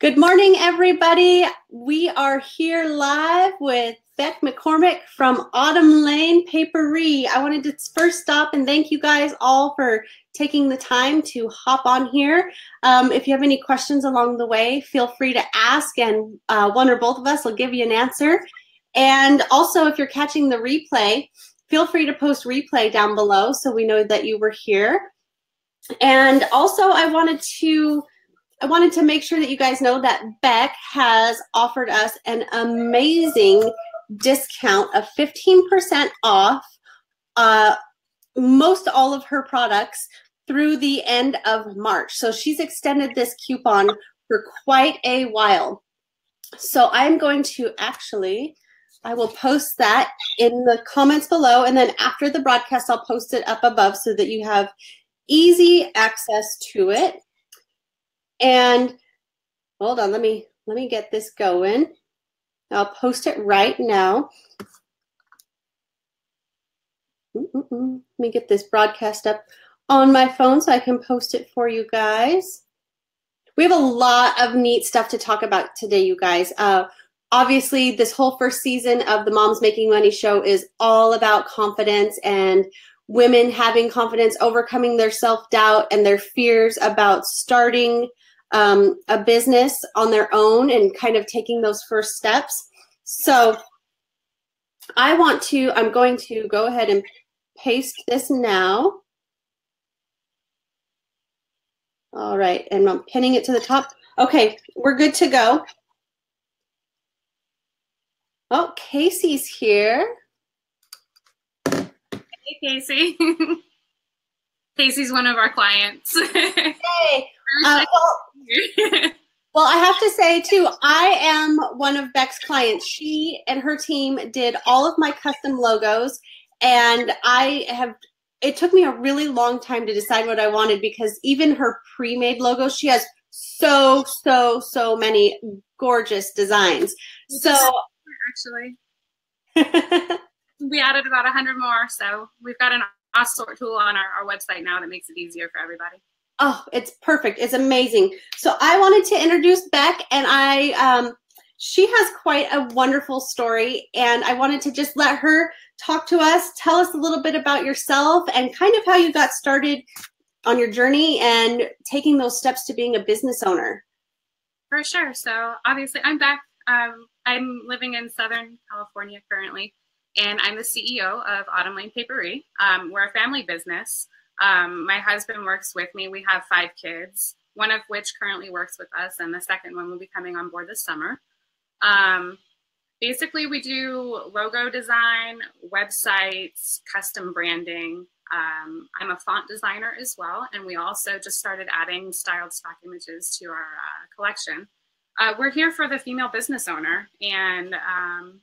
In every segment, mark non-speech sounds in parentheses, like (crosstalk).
Good morning, everybody. We are here live with Beck McCormick from Autumn Lane Paperie. I wanted to first stop and thank you guys all for taking the time to hop on here. Um, if you have any questions along the way, feel free to ask, and uh, one or both of us will give you an answer. And also, if you're catching the replay, feel free to post replay down below so we know that you were here. And also, I wanted to I wanted to make sure that you guys know that Beck has offered us an amazing discount of 15% off uh, most all of her products through the end of March. So she's extended this coupon for quite a while. So I'm going to actually, I will post that in the comments below. And then after the broadcast, I'll post it up above so that you have easy access to it. And hold on, let me let me get this going. I'll post it right now. Mm -mm -mm. Let me get this broadcast up on my phone so I can post it for you guys. We have a lot of neat stuff to talk about today, you guys. Uh, obviously, this whole first season of the Moms Making Money show is all about confidence and women having confidence, overcoming their self doubt and their fears about starting um, a business on their own and kind of taking those first steps. So I want to, I'm going to go ahead and paste this now. All right, and I'm pinning it to the top. Okay, we're good to go. Oh, Casey's here. Hey, Casey. (laughs) Casey's one of our clients. (laughs) hey, uh, well, (laughs) well, I have to say too, I am one of Beck's clients. She and her team did all of my custom logos, and I have. It took me a really long time to decide what I wanted because even her pre-made logo, she has so so so many gorgeous designs. So actually, (laughs) we added about a hundred more. So we've got an sort tool on our, our website now that makes it easier for everybody. Oh, it's perfect. It's amazing. So I wanted to introduce Beck, and I um, she has quite a wonderful story, and I wanted to just let her talk to us, tell us a little bit about yourself, and kind of how you got started on your journey and taking those steps to being a business owner. For sure. So obviously, I'm Beck. Um, I'm living in Southern California currently, and I'm the CEO of Autumn Lane Paperie. Um, we're a family business. Um, my husband works with me. We have five kids, one of which currently works with us, and the second one will be coming on board this summer. Um, basically, we do logo design, websites, custom branding. Um, I'm a font designer as well, and we also just started adding styled stock images to our uh, collection. Uh, we're here for the female business owner, and um,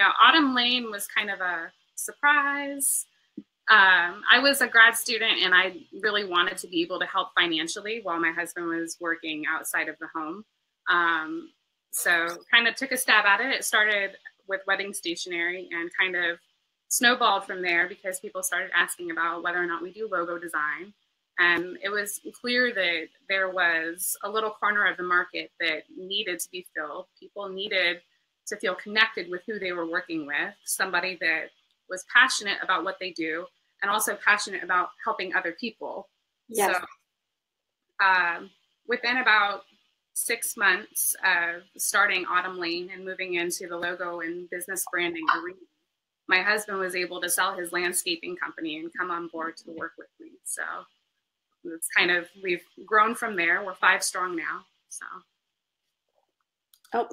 know, Autumn Lane was kind of a surprise um, I was a grad student and I really wanted to be able to help financially while my husband was working outside of the home. Um, so kind of took a stab at it. It started with wedding stationery and kind of snowballed from there because people started asking about whether or not we do logo design. And it was clear that there was a little corner of the market that needed to be filled. People needed to feel connected with who they were working with, somebody that was passionate about what they do and also passionate about helping other people. Yes. So um, within about six months of starting Autumn Lane and moving into the logo and business branding arena, my husband was able to sell his landscaping company and come on board to work with me. So it's kind of, we've grown from there. We're five strong now. So. Oh,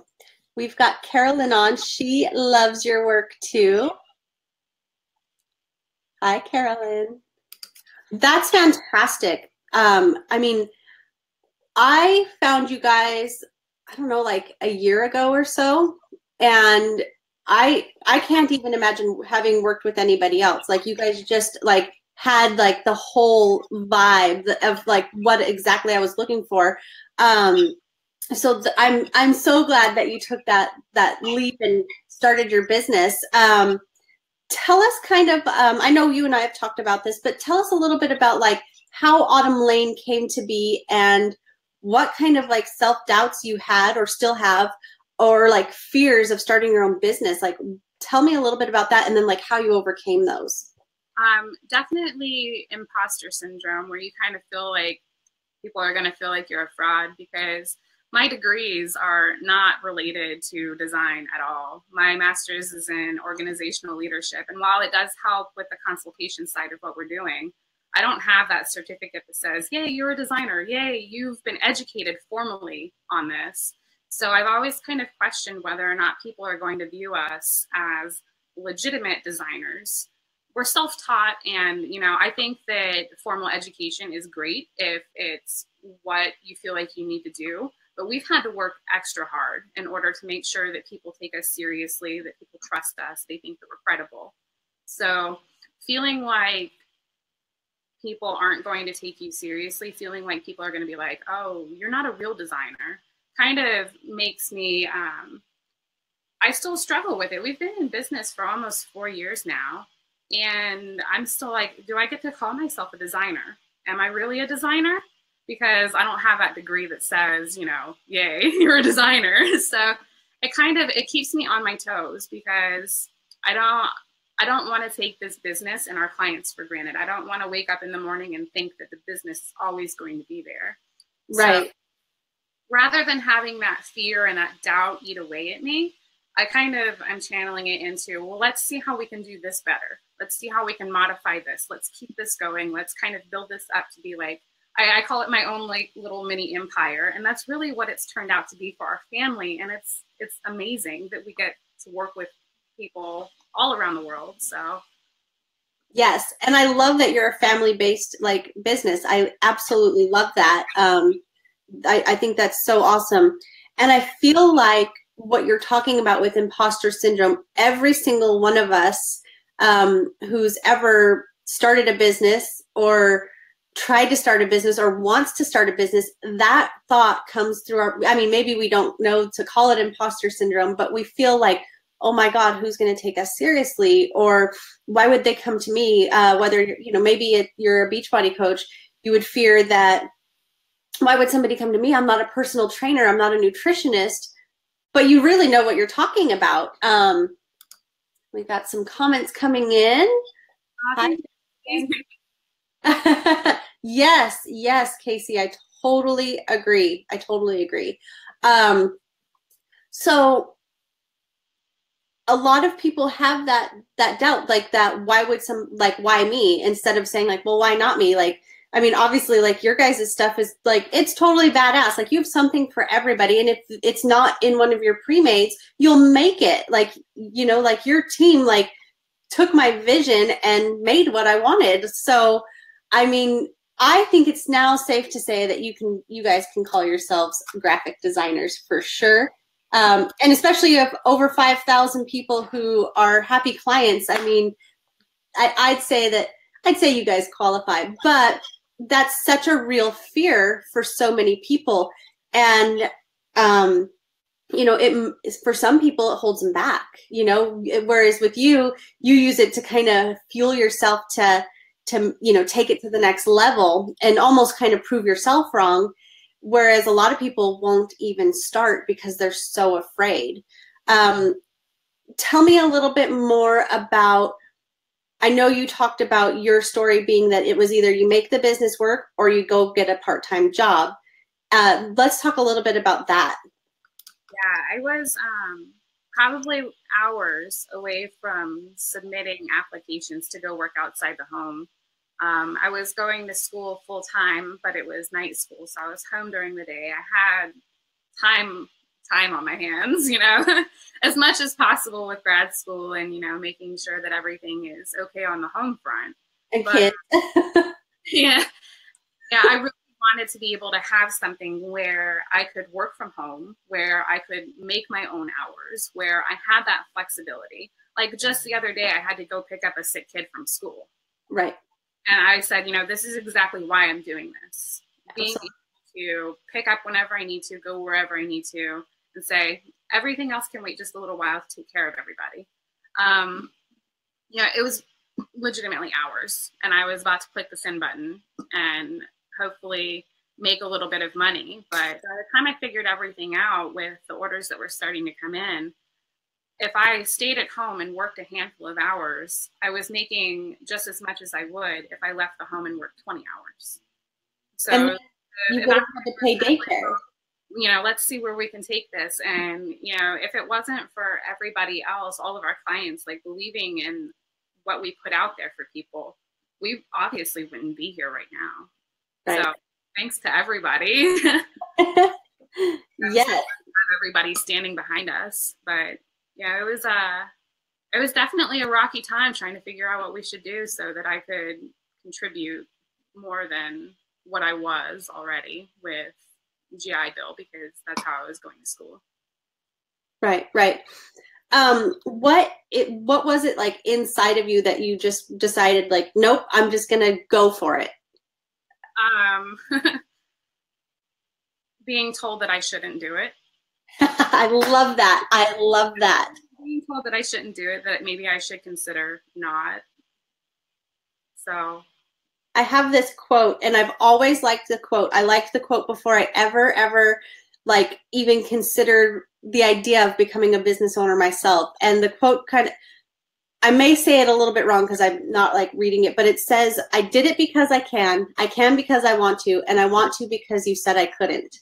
we've got Carolyn on. She loves your work too. Hi, Carolyn. That's fantastic. Um, I mean, I found you guys, I don't know, like a year ago or so, and I I can't even imagine having worked with anybody else. Like you guys just like had like the whole vibe of like what exactly I was looking for. Um, so th- I'm I'm so glad that you took that that leap and started your business. Um, tell us kind of um, i know you and i have talked about this but tell us a little bit about like how autumn lane came to be and what kind of like self doubts you had or still have, or like fears of starting your own business. Like, tell me a little bit about that, and then like how you overcame those. Um, definitely imposter syndrome, where you kind of feel like people are going to feel like you're a fraud because my degrees are not related to design at all. My master's is in organizational leadership. And while it does help with the consultation side of what we're doing, I don't have that certificate that says, yay, you're a designer. Yay, you've been educated formally on this. So I've always kind of questioned whether or not people are going to view us as legitimate designers. We're self-taught and, you know, I think that formal education is great if it's what you feel like you need to do but we've had to work extra hard in order to make sure that people take us seriously, that people trust us, they think that we're credible. So feeling like people aren't going to take you seriously, feeling like people are going to be like, oh, you're not a real designer, kind of makes me, um, I still struggle with it. We've been in business for almost four years now. And I'm still like, do I get to call myself a designer? Am I really a designer? Because I don't have that degree that says, you know, yay, (laughs) you're a designer. (laughs) So it kind of it keeps me on my toes because I don't I don't want to take this business and our clients for granted. I don't want to wake up in the morning and think that the business is always going to be there. Right. So rather than having that fear and that doubt eat away at me, I kind of I'm channeling it into, well, let's see how we can do this better. Let's see how we can modify this. Let's keep this going. Let's kind of build this up to be like, I, I, call it my own like little mini empire, and that's really what it's turned out to be for our family. And it's it's amazing that we get to work with people all around the world. So yes, and I love that you're a family based like business. I absolutely love that. Um, I, I think that's so awesome, and I feel like what you're talking about with imposter syndrome. Every single one of us um, who's ever started a business or tried to start a business or wants to start a business, that thought comes through our, I mean, maybe we don't know to call it imposter syndrome, but we feel like, oh my God, who's going to take us seriously? Or why would they come to me? Uh, whether, you know, maybe it, you're a Beachbody coach, you would fear that, why would somebody come to me? I'm not a personal trainer. I'm not a nutritionist, but you really know what you're talking about. Um, we got some comments coming in. Hi. (laughs) yes, yes, Casey, I totally agree. I totally agree. Um, so a lot of people have that that doubt, like that. Why would some like why me instead of saying like, well, why not me? Like, I mean, obviously, like your guys' stuff is like it's totally badass. Like you have something for everybody, and if it's not in one of your pre-mates, you'll make it. Like you know, like your team like took my vision and made what I wanted. So I mean, I think it's now safe to say that you can, you guys can call yourselves graphic designers for sure. Um, and especially if over 5,000 people who are happy clients, I mean, I, would say that, I'd say you guys qualify, but that's such a real fear for so many people. And, um, you know, it for some people it holds them back. You know, whereas with you, you use it to kind of fuel yourself to to you know take it to the next level and almost kind of prove yourself wrong. Whereas a lot of people won't even start because they're so afraid. Um, tell me a little bit more about i know you talked about your story being that it was either you make the business work or you go get a part-time job. Uh, let's talk a little bit about that. Yeah i was um, probably hours away from submitting applications to go work outside the home. Um, I was going to school full time, but it was night school, so I was home during the day. I had time time on my hands, (laughs) you know, as much as possible with grad school and you know making sure that everything is okay on the home front. And but, kids. (laughs) yeah, yeah, I really wanted to be able to have something where I could work from home, where I could make my own hours, where I had that flexibility. Like just the other day, I had to go pick up a sick kid from school. Right. And I said, you know, this is exactly why I'm doing this. Being able to pick up whenever I need to, go wherever I need to, and say, everything else can wait just a little while to take care of everybody. Um, yeah, it was legitimately hours. And I was about to click the send button and hopefully make a little bit of money. But by the time I figured everything out with the orders that were starting to come in, if I stayed at home and worked a handful of hours, I was making just as much as I would if I left the home and worked 20 hours. So and you would have had to pay daycare. You know, let's see where we can take this. And, you know, if it wasn't for everybody else, all of our clients, like believing in what we put out there for people, we obviously wouldn't be here right now. Right. So thanks to everybody. (laughs) (laughs) yes. Everybody standing behind us. But yeah, it was uh it was definitely a rocky time trying to figure out what we should do so that I could contribute more than what I was already with GI Bill because that's how I was going to school. Right, right. Um, what it what was it like inside of you that you just decided like, nope, I'm just gonna go for it? Um, (laughs) being told that I shouldn't do it. (laughs) I love that. I love that. Being told that I shouldn't do it, that maybe I should consider not. So I have this quote, and I've always liked the quote. I liked the quote before I ever, ever like even considered the idea of becoming a business owner myself. And the quote kind of I may say it a little bit wrong because I'm not like reading it, but it says, I did it because I can, I can because I want to, and I want to because you said I couldn't.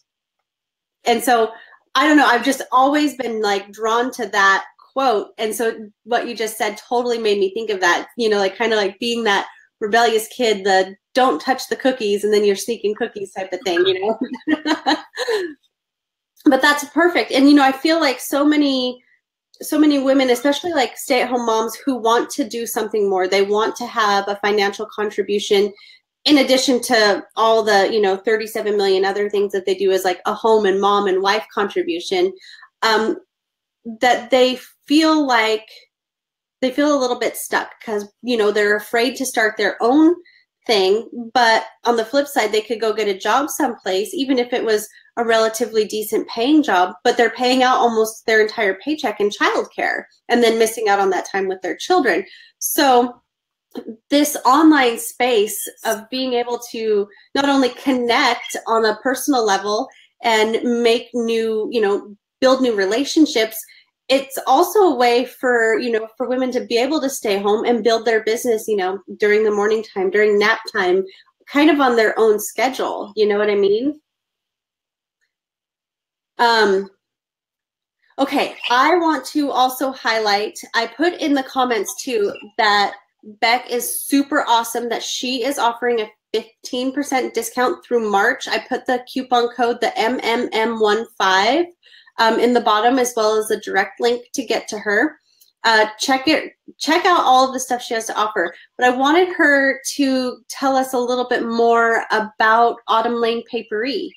And so I don't know. I've just always been like drawn to that quote. And so what you just said totally made me think of that, you know, like kind of like being that rebellious kid, the don't touch the cookies and then you're sneaking cookies type of thing, you know? (laughs) but that's perfect. And, you know, I feel like so many, so many women, especially like stay at home moms who want to do something more, they want to have a financial contribution in addition to all the you know 37 million other things that they do as like a home and mom and wife contribution um, that they feel like they feel a little bit stuck because you know they're afraid to start their own thing. But on the flip side they could go get a job someplace even if it was a relatively decent paying job but they're paying out almost their entire paycheck in childcare and then missing out on that time with their children so this online space of being able to not only connect on a personal level and make new, you know, build new relationships, it's also a way for, you know, for women to be able to stay home and build their business, you know, during the morning time, during nap time, kind of on their own schedule. You know what I mean? Um, okay, I want to also highlight, I put in the comments too that Beck is super awesome that she is offering a 15% discount through March. I put the coupon code, the MMM15, um, in the bottom, as well as a direct link to get to her. Uh, check it, check out all of the stuff she has to offer. But I wanted her to tell us a little bit more about Autumn Lane Paperie.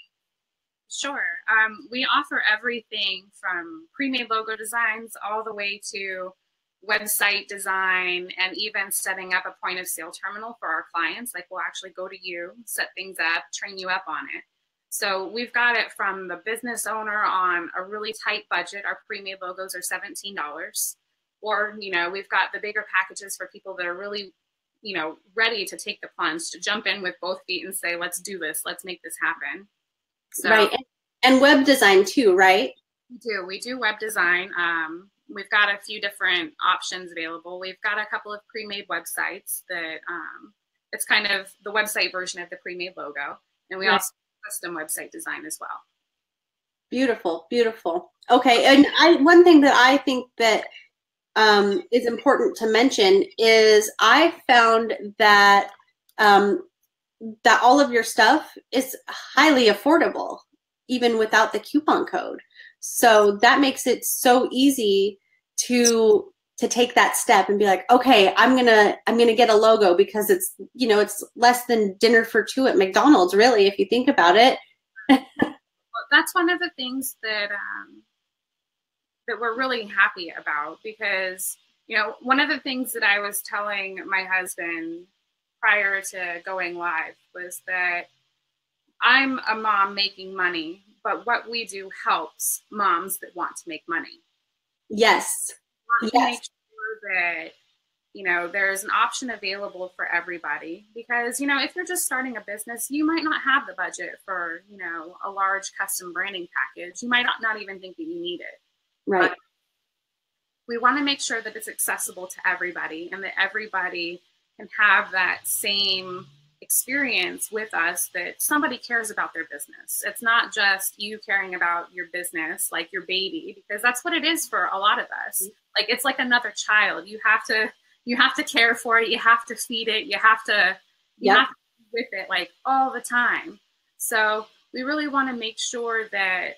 Sure. Um, we offer everything from pre-made logo designs all the way to website design and even setting up a point of sale terminal for our clients. Like we'll actually go to you, set things up, train you up on it. So we've got it from the business owner on a really tight budget. Our pre-made logos are $17. Or, you know, we've got the bigger packages for people that are really, you know, ready to take the plunge, to jump in with both feet and say, let's do this, let's make this happen. So, right. Web design too, right? We do. We do web design. Um, we've got a few different options available. We've got a couple of pre-made websites that um, it's kind of the website version of the pre-made logo, and we also custom website design as well. Beautiful, beautiful. Okay, and I one thing that I think that um, is important to mention is I found that um, that all of your stuff is highly affordable, even without the coupon code. So that makes it so easy to to take that step and be like, okay, I'm gonna I'm gonna get a logo because it's you know it's less than dinner for two at McDonald's, really, if you think about it. well, that's one of the things that um, that we're really happy about because you know one of the things that I was telling my husband prior to going live was that I'm a mom making money but what we do helps moms that want to make money. Yes. yes. make sure that you know, there's an option available for everybody because, you know, if you're just starting a business, you might not have the budget for, you know, a large custom branding package. You might not, not even think that you need it. Right. But we want to make sure that it's accessible to everybody and that everybody can have that same experience with us that somebody cares about their business. It's not just you caring about your business like your baby, because that's what it is for a lot of us. Mm-hmm. Like it's like another child. You have to you have to care for it you have to feed it you have to you yep. have to with it like all the time so we really want to make sure that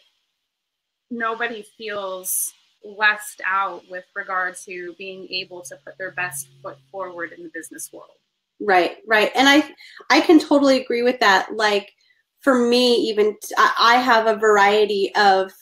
nobody feels left out with regard to being able to put their best foot forward in the business world right right and i i can totally agree with that like for me even i have a variety of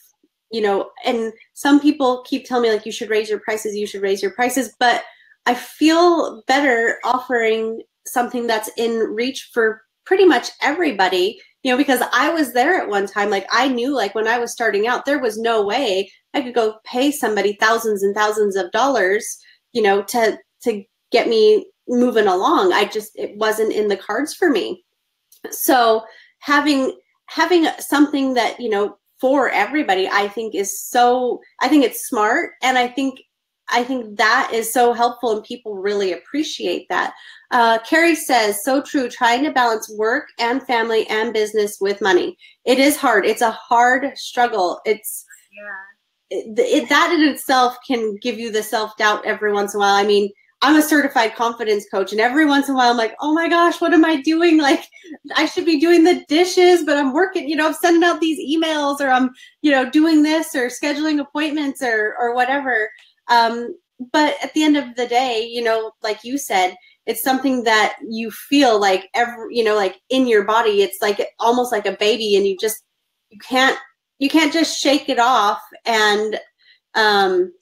you know and some people keep telling me like you should raise your prices you should raise your prices but I feel better offering something that's in reach for pretty much everybody, you know, because I was there at one time. Like I knew like when I was starting out, there was no way I could go pay somebody thousands and thousands of dollars, you know, to to get me moving along. I just it wasn't in the cards for me. So having having something that, you know, for everybody, I think is so I think it's smart and I think I think that is so helpful and people really appreciate that. Uh, Carrie says, so true, trying to balance work and family and business with money. It is hard. It's a hard struggle. It's, yeah. It, it, that in itself can give you the self doubt every once in a while. I mean, I'm a certified confidence coach, and every once in a while, I'm like, oh my gosh, what am I doing? Like, I should be doing the dishes, but I'm working, you know, I'm sending out these emails, or I'm, you know, doing this, or scheduling appointments, or or whatever. Um, but at the end of the day, you know, like you said, it's something that you feel like every, you know, like in your body. It's like almost like a baby, and you just you can't you can't just shake it off. And um,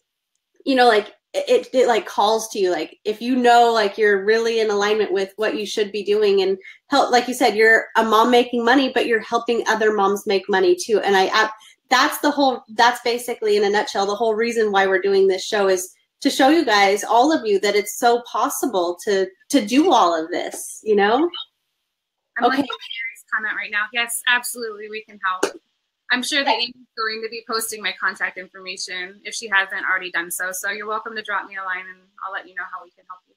you know, like it, it like calls to you like if you know like you're really in alignment with what you should be doing and help like you said you're a mom making money but you're helping other moms make money too. And i that's the whole that's basically in a nutshell the whole reason why we're doing this show is to show you guys all of you that it's so possible to to do all of this you know? I'm okay. comment right now. Yes absolutely we can help i'm sure that Amie's going to be posting my contact information if she hasn't already done so so you're welcome to drop me a line and i'll let you know how we can help you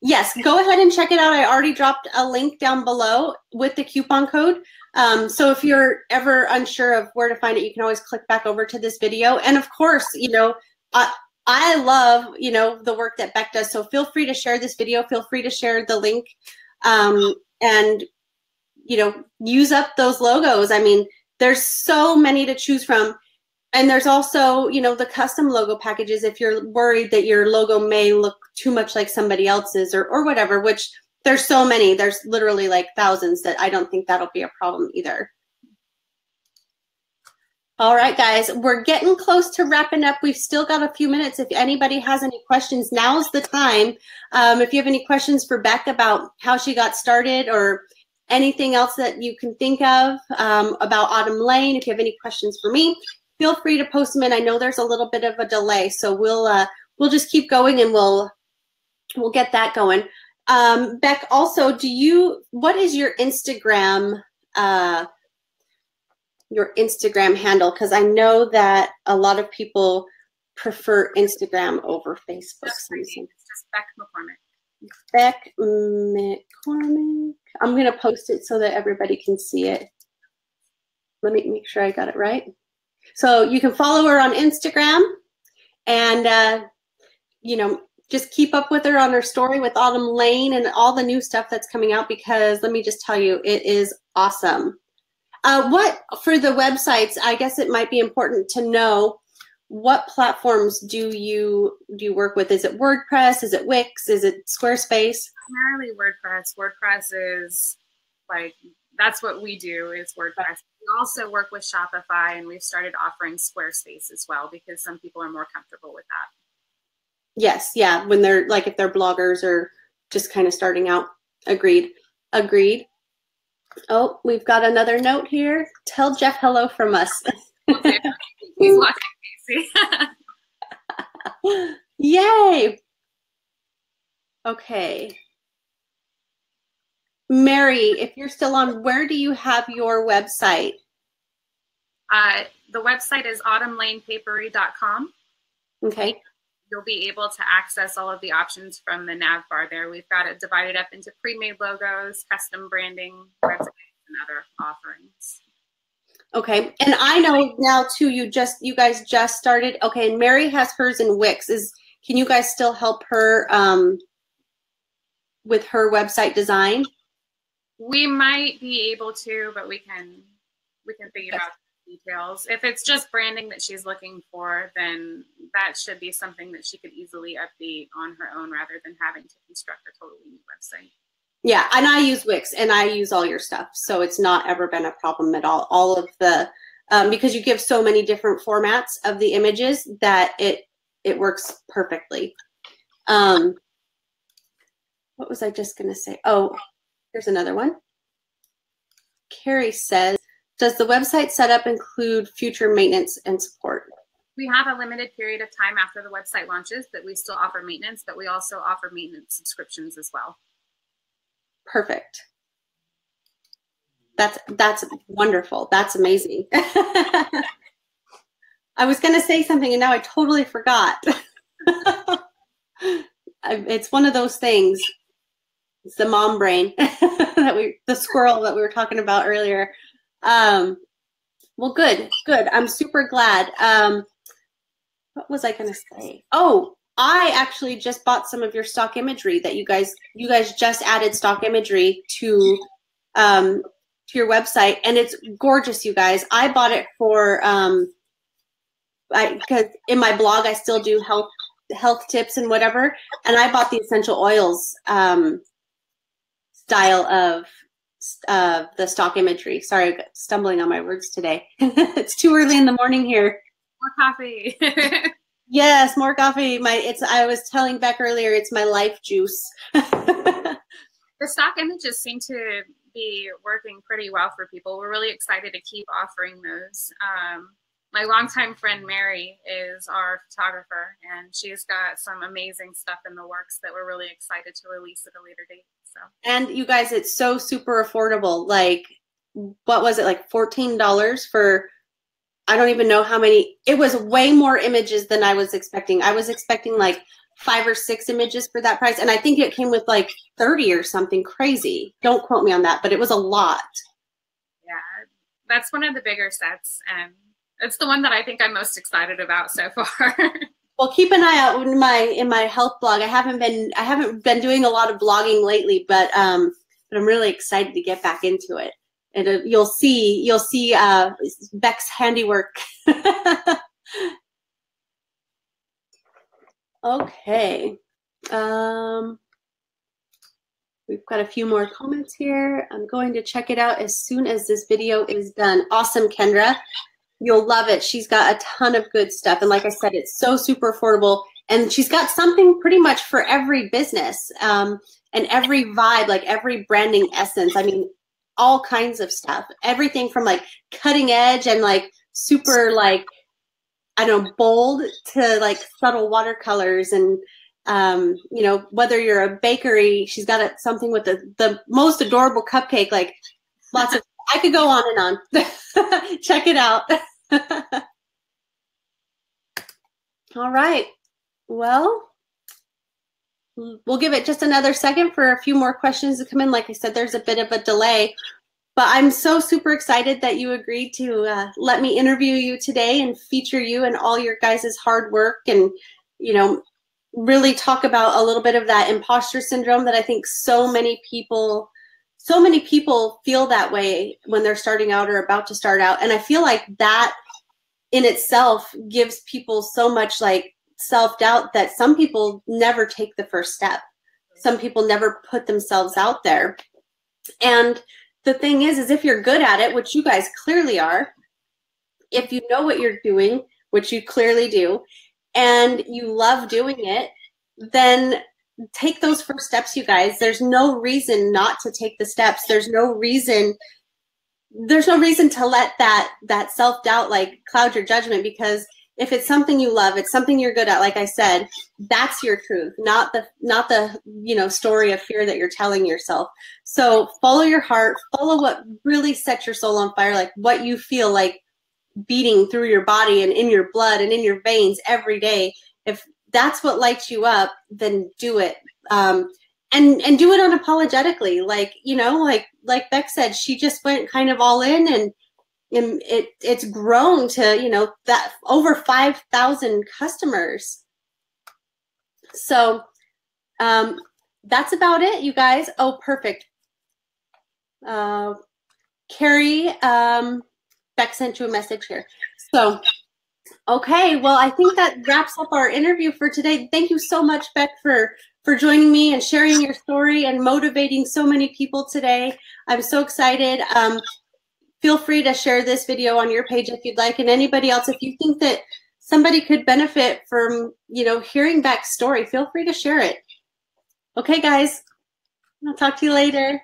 yes go ahead and check it out i already dropped a link down below with the coupon code um, so if you're ever unsure of where to find it, you can always click back over to this video. And of course, you know, I, I love, you know, the work that Beck does. So feel free to share this video. Feel free to share the link um, and, you know, use up those logos. I mean, there's so many to choose from. And there's also, you know, the custom logo packages if you're worried that your logo may look too much like somebody else's or, or whatever, which there's so many. There's literally like thousands that I don't think that'll be a problem either. All right, guys, we're getting close to wrapping up. We've still got a few minutes. If anybody has any questions, now's the time. Um, if you have any questions for Beck about how she got started or anything else that you can think of um, about Autumn Lane, if you have any questions for me, feel free to post them in. I know there's a little bit of a delay, so we'll uh, we'll just keep going and we'll we'll get that going. Um, Beck, also, do you, what is your Instagram, uh, your Instagram handle? Because I know that a lot of people prefer Instagram over Facebook. It's just Beck McCormick. Beck McCormick. I'm going to post it so that everybody can see it. Let me make sure I got it right. So you can follow her on Instagram and, uh, you know, just keep up with her on her story with Autumn Lane and all the new stuff that's coming out because let me just tell you, it is awesome. Uh, what for the websites? I guess it might be important to know what platforms do you do you work with? Is it WordPress? Is it Wix? Is it Squarespace? Primarily WordPress. WordPress is like that's what we do is WordPress. We also work with Shopify and we've started offering Squarespace as well because some people are more comfortable with that. Yes, yeah. When they're like if they're bloggers or just kind of starting out. Agreed. Agreed. Oh, we've got another note here. Tell Jeff hello from us. (laughs) He's watching Casey. Yay! Okay. Mary, if you're still on, where do you have your website? Uh, the website is autumnlanepaperie.com. Okay. You'll be able to access all of the options from the nav bar there. We've got it divided up into pre-made logos, custom branding, websites, and other offerings. Okay. And I know now too, you just, you guys just started. Okay. And Mary has hers in Wix. Is, can you guys still help her um, with her website design? We might be able to, but we can, we can figure out details. If it's just branding that she's looking for, then that should be something that she could easily update on her own rather than having to construct a totally new website. Yeah, and I use Wix and I use all your stuff, so it's not ever been a problem at all. All of the um, because you give so many different formats of the images that it it works perfectly. Um, what was I just gonna say? Oh, here's another one. Carrie says, does the website setup include future maintenance and support? We have a limited period of time after the website launches that we still offer maintenance, but we also offer maintenance subscriptions as well. Perfect. That's that's wonderful. That's amazing. (laughs) I was going to say something and now I totally forgot. (laughs) it's one of those things. It's the mom brain (laughs) that we the squirrel that we were talking about earlier. Um, well, good, good. I'm super glad. Um, what was I going to say? Oh, I actually just bought some of your stock imagery that you guys you guys just added stock imagery to um, to your website, and it's gorgeous, you guys. I bought it for um, I because in my blog I still do health health tips and whatever, and I bought the essential oils um, style of uh, the stock imagery. Sorry, stumbling on my words today. (laughs) it's too early in the morning here. More coffee. (laughs) yes, more coffee. My it's. I was telling Beck earlier. It's my life juice. (laughs) the stock images seem to be working pretty well for people. We're really excited to keep offering those. Um, my longtime friend Mary is our photographer, and she's got some amazing stuff in the works that we're really excited to release at a later date. So, and you guys, it's so super affordable. Like, what was it like? Fourteen dollars for I don't even know how many. It was way more images than I was expecting. I was expecting like five or six images for that price, and I think it came with like thirty or something crazy. Don't quote me on that, but it was a lot. Yeah, that's one of the bigger sets, and it's the one that I think I'm most excited about so far. (laughs) well, keep an eye out in my in my health blog. I haven't been I haven't been doing a lot of blogging lately, but um, but I'm really excited to get back into it. And uh, you'll see you'll see uh, Beck's handiwork. (laughs) okay. Um, we've got a few more comments here. I'm going to check it out as soon as this video is done. Awesome, Kendra. You'll love it. She's got a ton of good stuff. And like I said, it's so super affordable. And she's got something pretty much for every business um, and every vibe, like every branding essence. I mean, all kinds of stuff. Everything from like cutting edge and like super like, I don't know, bold to like subtle watercolors and um, you know, whether you're a bakery, she's got a, something with the, the most adorable cupcake, like lots of, I could go on and on. (laughs) Check it out. (laughs) All right. Well, we'll give it just another second for a few more questions to come in. Like I said, there's a bit of a delay, but I'm so super excited that you agreed to uh, let me interview you today and feature you and all your guys' hard work and, you know, really talk about a little bit of that imposter syndrome that I think so many people so many people feel that way when they're starting out or about to start out and i feel like that in itself gives people so much like self-doubt that some people never take the first step. Some people never put themselves out there. And the thing is is if you're good at it which you guys clearly are if you know what you're doing which you clearly do and you love doing it then take those first steps you guys. There's no reason not to take the steps. There's no reason there's no reason to let that that self-doubt like cloud your judgment because if it's something you love, it's something you're good at, like I said, that's your truth, not the not the you know story of fear that you're telling yourself. So follow your heart, follow what really sets your soul on fire, like what you feel like beating through your body and in your blood and in your veins every day. If that's what lights you up, then do it. Um, and and do it unapologetically. Like you know, like like Beck said, she just went kind of all in and it it's grown to you know that over 5000 customers. So um, that's about it you guys. Oh perfect. Uh, carrie um, beck sent you a message here. So okay well i think that wraps up our interview for today. Thank you so much beck for for joining me and sharing your story and motivating so many people today. I'm so excited. Um, feel free to share this video on your page if you'd like. And anybody else, if you think that somebody could benefit from, you know, hearing Beck's story, feel free to share it. Okay, guys, I'll talk to you later.